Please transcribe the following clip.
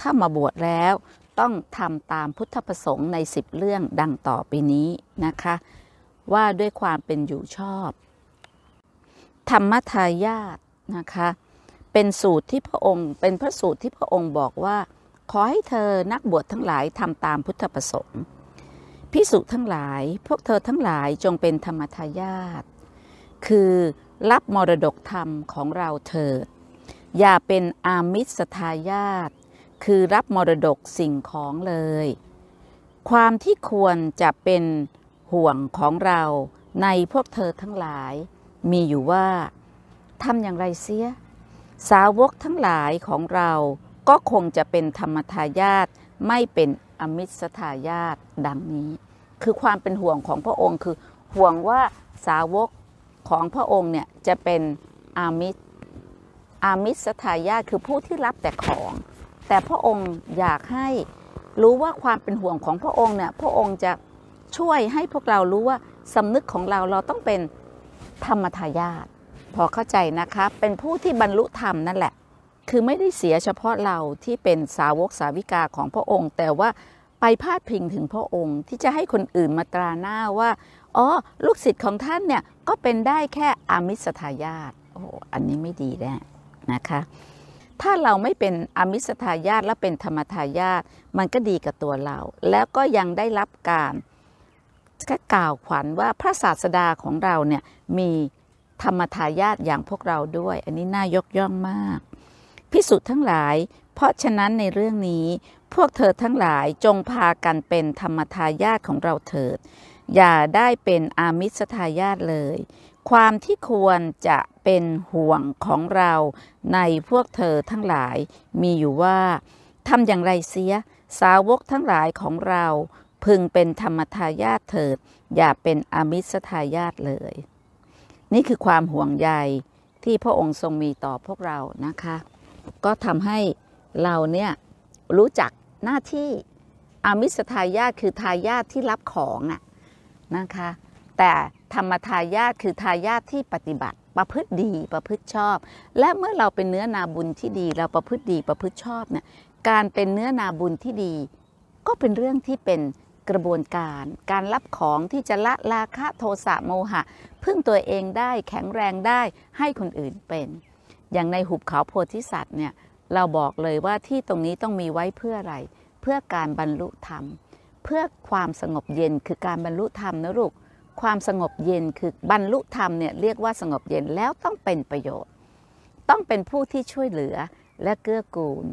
ถ้ามาบวชแล้วต้องทำตามพุทธประสงค์ในสิบเรื่องดังต่อไปนี้นะคะ ว่าด้วยความเป็นอยู่ชอบ ธรรมทายาทนะคะเป็นสูตรที่พระองค์ เป็นพระสูตรที่พระองค์บอกว่า ขอให้เธอนักบวชทั้งหลายทำตามพุทธประสงค์พิสุทั้งหลายพวกเธอทั้งหลายจงเป็นธรรมทายาทคือรับมรดกธรรมของเราเถิด อย่าเป็นอามิสทายาท คือรับมรดกสิ่งของเลย ความที่ควรจะเป็นห่วงของเราในพวกเธอทั้งหลาย มีอยู่ว่าทำอย่างไรเสีย สาวกทั้งหลายของเราก็คงจะเป็นธรรมทายาทไม่เป็นอมิสทายาทดังนี้ คือความเป็นห่วงของพระองค์คือห่วงว่าสาวกของพระองค์เนี่ยจะเป็นอามิสอามิสทายาทคือผู้ที่รับแต่ของ แต่พระองค์อยากให้รู้ว่าความเป็นห่วงของพระองค์เนี่ยพระองค์จะช่วยให้พวกเรารู้ว่าสำนึกของเราเราต้องเป็นธรรมทายาทพอเข้าใจนะคะเป็นผู้ที่บรรลุธรรมนั่นแหละ คือไม่ได้เสียเฉพาะเราที่เป็นสาวกสาวิกาของพระองค์ แต่ว่าไปพาดพิงถึงพระองค์ ที่จะให้คนอื่นมาตราหน้าว่าอ๋อลูกศิษย์ของท่านเนี่ยก็เป็นได้แค่อามิสทายาทโอ้อันนี้ไม่ดีแน่นะคะ ถ้าเราไม่เป็นอมิสทายาทและเป็นธรรมทายาทมันก็ดีกับตัวเรา แล้วก็ยังได้รับการก็กล่าวขวัญว่าพระศาสดาของเราเนี่ยมีธรรมทายาทอย่างพวกเราด้วย อันนี้น่ายกย่องมาก พิสุทธ์ทั้งหลาย เพราะฉะนั้นในเรื่องนี้ พวกเธอทั้งหลายจงพากันเป็นธรรมทายาทของเราเถิด อย่าได้เป็นอามิสทายาทเลย ความที่ควรจะเป็นห่วงของเราในพวกเธอทั้งหลายมีอยู่ว่าทำอย่างไรเสีย สาวกทั้งหลายของเรา พึงเป็นธรรมทายาทเถิด อย่าเป็นอมิสทายาทเลย นี่คือความห่วงใยที่พระองค์ทรงมีต่อพวกเรานะคะ ก็ทำให้เราเนี่ยรู้จักหน้าที่อมิสทายาทคือทายาทที่รับของอะนะคะ แต่ธรรมทายาทคือทายาทที่ปฏิบัติ ประพฤติดีประพฤติชอบ และเมื่อเราเป็นเนื้อนาบุญที่ดี เราประพฤติดีประพฤติชอบเนี่ยการเป็นเนื้อนาบุญที่ดี ก็เป็นเรื่องที่เป็นกระบวนการ การรับของที่จะละราคะโทสะโมหะ พึ่งตัวเองได้แข็งแรงได้ให้คนอื่นเป็น อย่างในหุบเขาโพธิสัตว์เนี่ยเราบอกเลยว่าที่ตรงนี้ต้องมีไว้เพื่ออะไร เพื่อการบรรลุธรรม เพื่อความสงบเย็นคือการบรรลุธรรมนะลูก ความสงบเย็นคือบรรลุธรรมเนี่ยเรียกว่าสงบเย็นแล้วต้องเป็นประโยชน์ ต้องเป็นผู้ที่ช่วยเหลือและเกื้อกูล